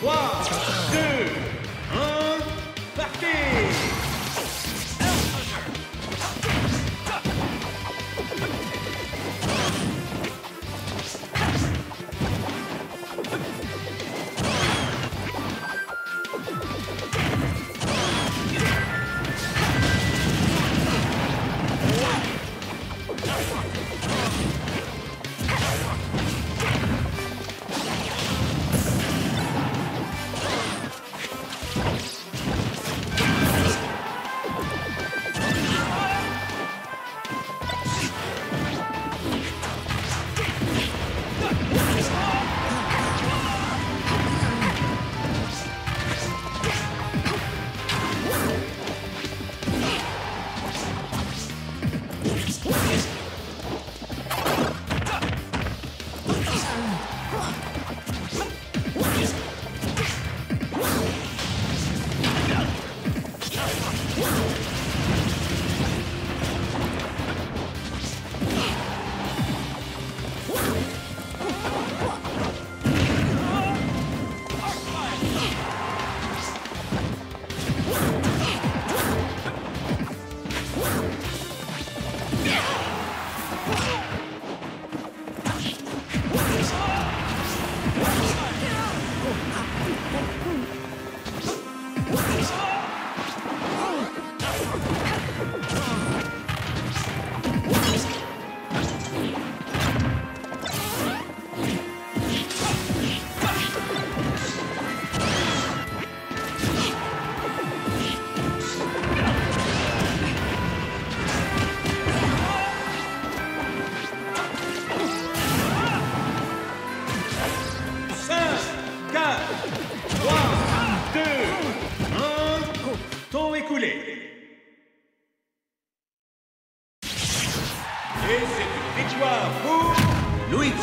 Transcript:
3, 2, 1, What? プレイ。衛星的はルイチ